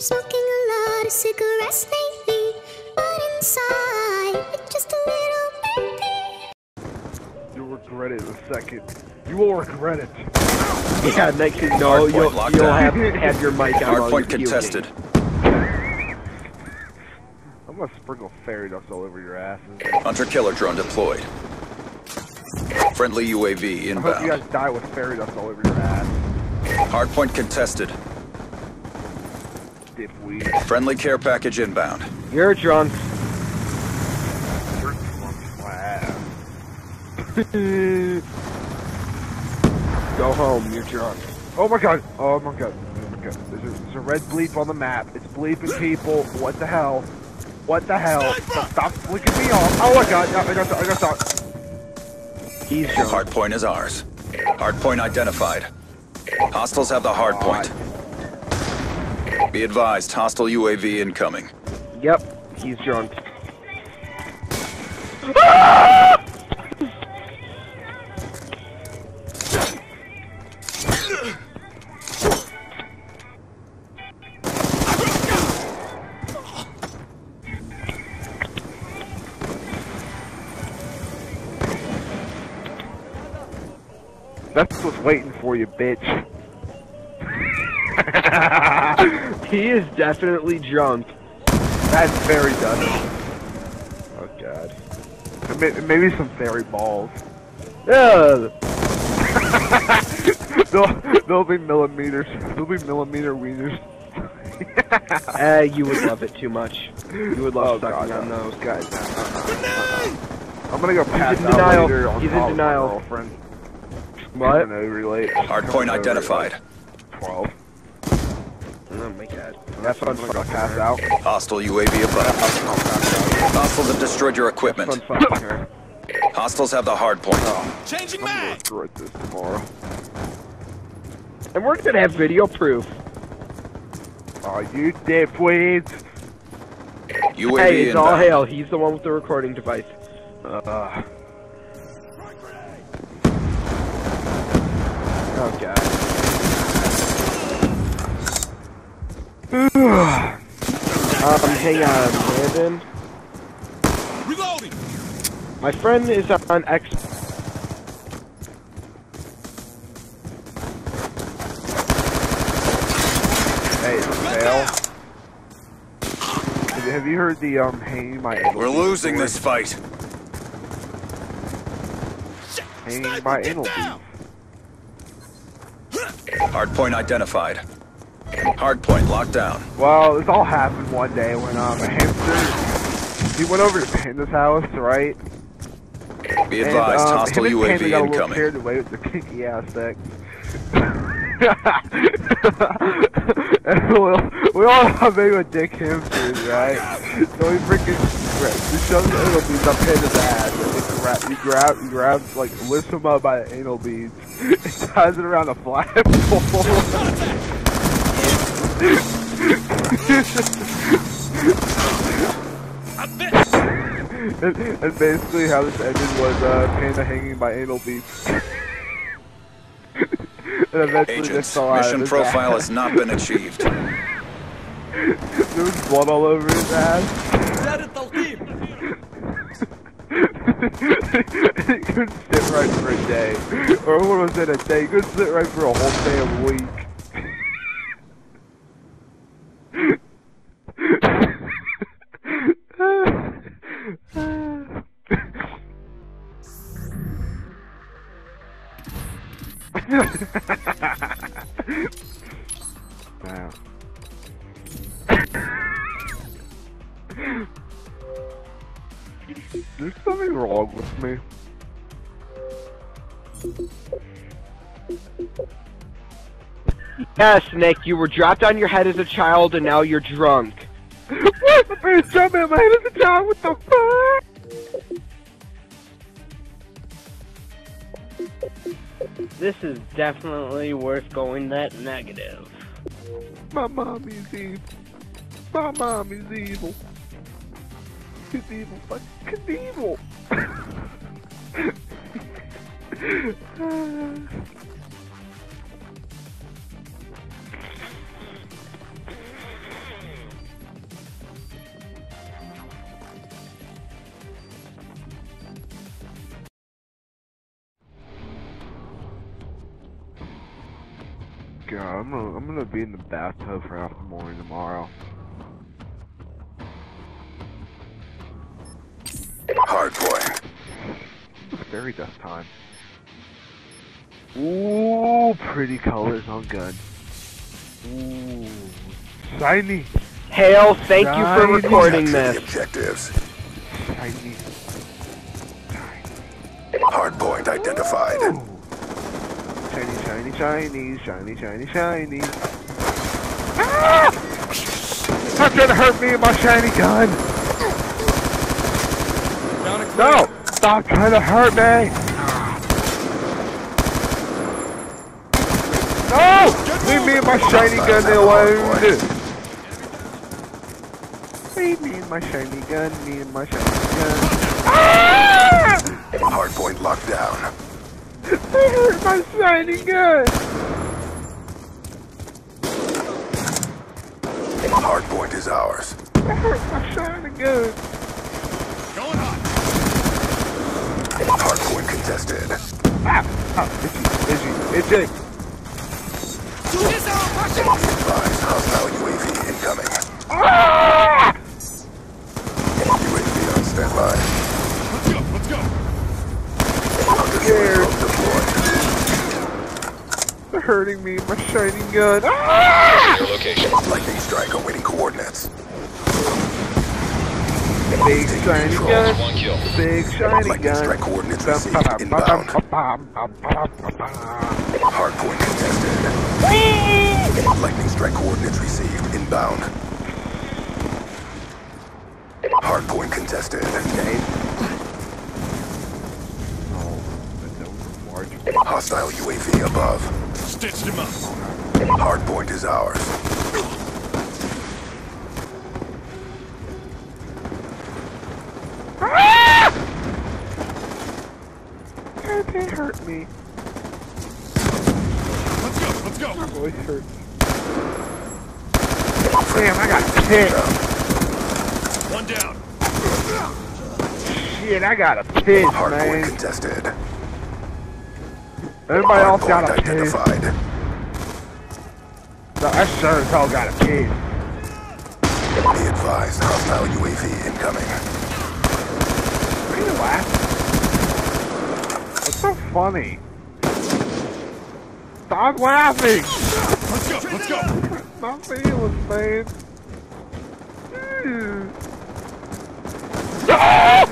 Smoking a lot of cigarettes lately, but inside, it's just a little baby. You'll regret it in a second. You will regret it. Yeah, next thing you know, you'll, you'll have, have your mic out while you're Hardpoint contested. I'm gonna sprinkle fairy dust all over your asses. Hunter killer drone deployed. Friendly UAV I hope you guys die with fairy dust all over your ass. Hardpoint contested. Dipweed. Friendly care package inbound. You're drunk. You're drunk. Wow. Go home, you're drunk. Oh my god. Oh my god. Oh my god. There's a, there's a red bleep on the map. It's bleeping people. What the hell? What the hell? Stop, stop flicking me off. Oh my god. Yeah, I got I got stop. He's drunk. Hardpoint is ours. Hard point identified. Hostiles have the Be advised, hostile UAV incoming. Yep, he's drunk. That's what's waiting for you, bitch. He is definitely drunk. That's fairy dust. Oh god. Maybe some fairy balls. Ugh. they'll, they'll be millimeters. They'll be millimeter wieners. Eh, you would love it too much. You would love Oh sucking god, on those. guys. I'm gonna go pass in out denial. later on He's in top of my denial. girlfriend. What? Coming. Hardpoint identified. at, Twelve. Oh my god. That's when I'm gonna go pass out. Hostile UAV above. Hostiles have destroyed your equipment. Hostiles have the hardpoint. Changing I'm gonna mag. regret this tomorrow. And we're gonna have video proof. Oh, you dipweeds. UAV Hey, it's all inbound. hail. He's the one with the recording device. Uh, Oh god. Um, hang on, Brandon. Reloading. My friend is on X. hey, fail. Have you- heard the um by anal? We're losing story? this fight. By get anal down. Hardpoint identified. Hardpoint locked down. Well, this all happened one day when um a hamster he went over to Panda's house, right? Be advised, and, um, hostile him and UAV got a little incoming. carried away with the kinky and we, all have maybe a dick hamsters, right? So we freaking we shove the anal beads up Panda's ass, and we grab, you grab, you grab, like lifts him up by the anal beads, and ties it around a flagpole. That's basically how this ended was uh, Panda hanging by anal beats. Agents, mission profile ass. has not been achieved. there was blood all over his ass. he could sit right for a day. Or what was it, a day? He could sit right for a whole day of week. There's something wrong with me. Yes, Nick, you were dropped on your head as a child and now you're drunk. what? The first jump in my head as a child? What the fuck? This is definitely worth going that negative. My mommy's evil. My mommy's evil. Knievel, fuck Knievel! God, I'm gonna, I'm gonna be in the bathtub for half the morning tomorrow. Fairy dust time. Ooh, pretty colors on gun. Ooh, shiny, Hale, thank you for recording this. objectives. shiny. Hardpoint identified. Ooh. Shiny, shiny, shiny, shiny, shiny, shiny. Ah! Stop trying to hurt me with my shiny gun! Down and clear. No! Stop trying to hurt me! No! Leave me and my shiny gun alone! Leave me and my shiny gun, me and my shiny gun. Ah! Hardpoint locked down. They hurt my shiny gun! Hardpoint is ours. They hurt my shiny gun! Going hot. Hardpoint contested. Ah! Ah! Itchy, itchy, itchy! Do this our Russian. Advise hostile UAV incoming. Ah! UAV on standby. Let's go. Let's go. Hunter Scared. drone. They're hurting me, my shiny gun. Ah! Your location. Lightning strike awaiting coordinates. Big shiny gun. Big shiny Lightning gun. strike coordinates received inbound. Hardpoint contested. Lightning strike coordinates received inbound. Hardpoint contested. Hostile UAV above. Stitched him up. Hardpoint is ours. Hurt me. Let's go. Let's go. My voice hurts. Damn, I got pissed. One down. Shit, I got a piss, Hardpoint man. contested. Everybody else Hardpoint got a piss. identified. No, I sure as hell got a piss. Be advised, hostile UAV incoming. Why are you laughing? Funny? Stop laughing! Let's go. Let's go. Man. Ew. Ah!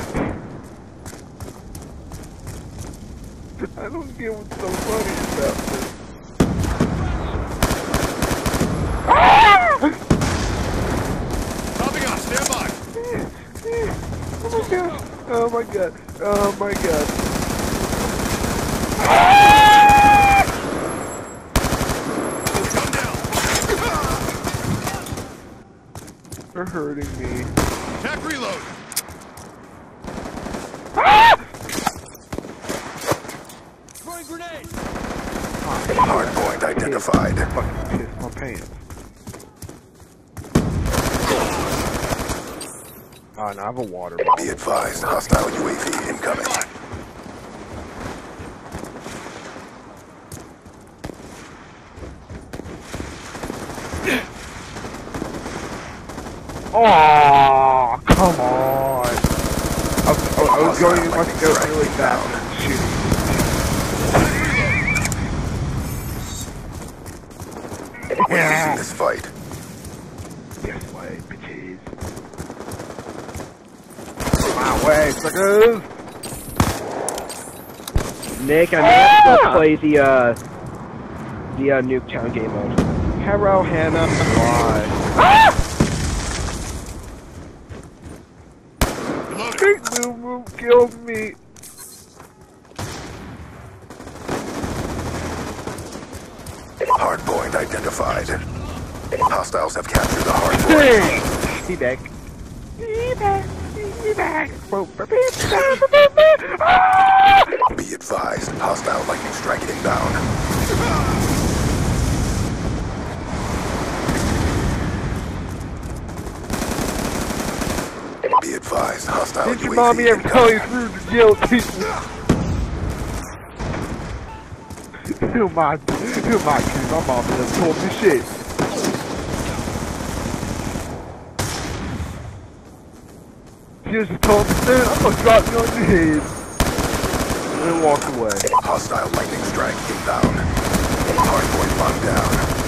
I don't get what's so funny about this. Oh my god. Oh my god. Oh my god. Come down. They're hurting me. Attack reload. Throwing grenade. Hardpoint identified. Fucking piss my pants. Oh, and I have a water bottle. Be advised, hostile UAV incoming. Oh, come on. I was, I was going to want to go really fast and shoot. We're losing this fight. This way, bitches. My way, suckers. Nick, I may have to play the uh the uh, Nuketown game mode. Hello, Hannah. Why? Reloading. Big Moo Moo killed me. Hardpoint identified. Hostiles have captured the hardpoint. Hey! He back. He back. He back. Ah! Be advised, hostile lightning strike inbound. Be advised, hostile Did your mommy ever tell you through the guilt people? Ew, my, Who am I kidding? My mom just told me shit. She just told me, "Dude, I'm gonna drop you on your head. And then walk away. Hostile lightning strike inbound. Hardpoint locked down.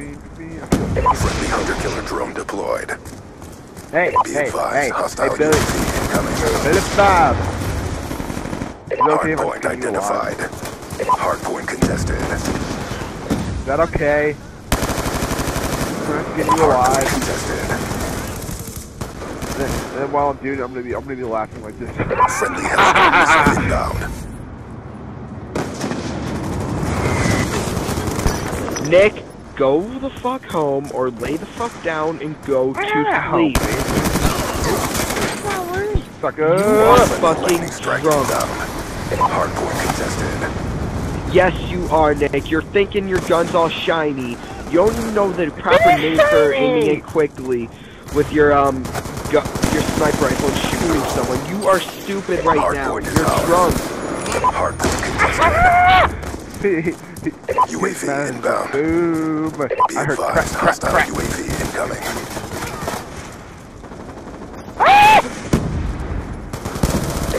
Friendly hunter-killer drone deployed. Hey, Be hey, advised, hey, hostile hey, Billy, UAV incoming. Billy Bob. Is it okay if I Hardpoint skin you alive? identified. Hardpoint contested. Is that okay? Skin you alive? contested. Then, then while I'm doing it, I'm gonna be, I'm gonna be laughing like this. Friendly helicopters inbound. Nick, go the fuck home or lay the fuck down and go to Ow, sleep. Sucker. You are fucking drunk. Hardpoint contested. Yes, you are, Nick. You're thinking your gun's all shiny. You don't even know the proper name for aiming it quickly with your um your sniper rifle and shooting someone. You are stupid right now. You're drunk. Hardpoint contested. UAV inbound. Boom. Be I heard crack, advised, crack, hostile crack. UAV incoming.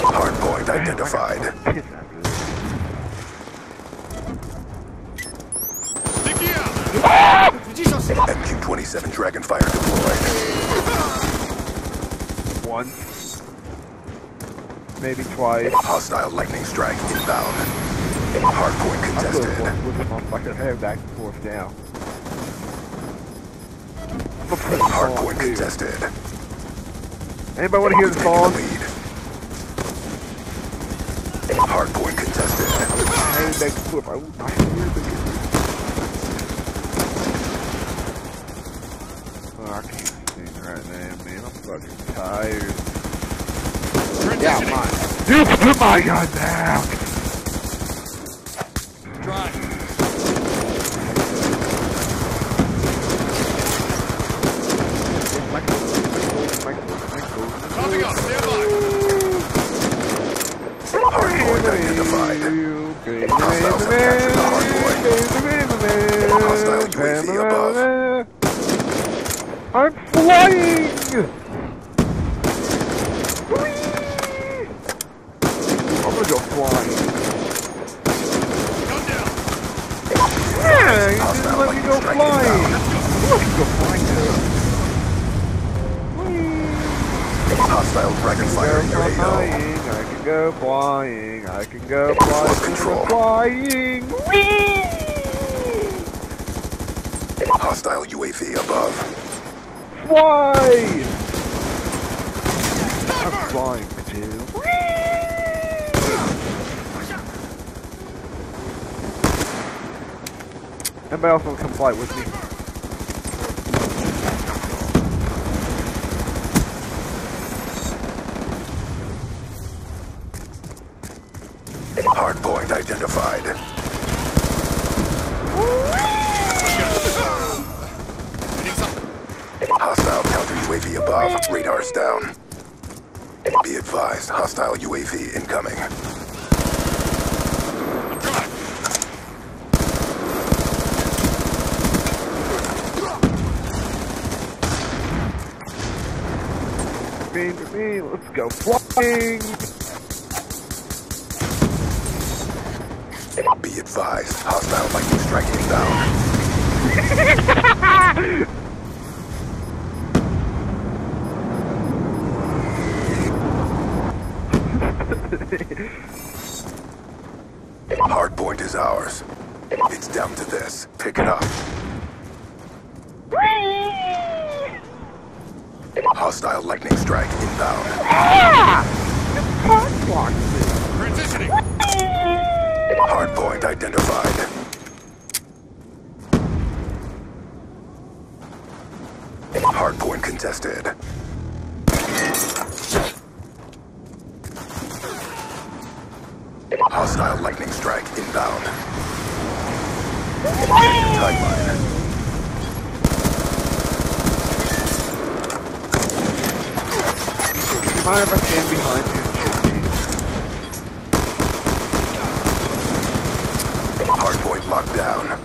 Hardpoint ah! identified. Piss after this. Sticky out! MQ-27 Dragonfire deployed. Once. Maybe twice. Hostile lightning strike inbound. Hardpoint contested. with with the motherfucker hair back and forth now. I'm gonna put it on, Hardpoint contested. Anybody want to hear the song? Hardpoint contested. Hair back and forth. I, I hear the I can't sing right now, man. I'm fucking tired. Yeah, mine. Dude, put my gun down! Topping up. Stand by. Hardpoint identified. Hostiles have captured the hardpoint. Hostile UAV above. I'm flying! Whee! I'm gonna go flying. Come down. Yeah, you didn't let me go flying. Let me go flying too. Hostile Dragonfire in your AO. flying, I can go flying, I can go flying, control. flying. Whee! Hostile UAV above. Fly! I'm flying too. Anybody else want to come fly with me? Hardpoint identified. Hostile counter UAV above. Radar's down. Be advised, hostile UAV incoming. Me, let's go flying! Be advised, hostile lightning strike inbound. Hardpoint is ours. It's down to this. Pick it up. Hostile lightning strike inbound. Ah! Transitioning. Hardpoint identified. Hardpoint contested. Hostile lightning strike inbound. Timeline. stand behind you and shoot you? Hardpoint locked down.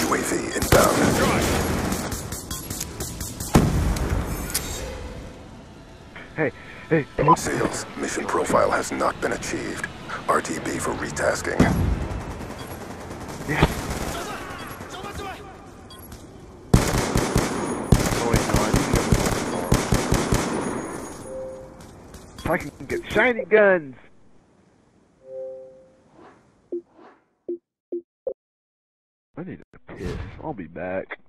UAV inbound. Hey, hey, Sales. Mission profile has not been achieved. RTB for retasking. I can get shiny guns. I need to piss. I'll be back.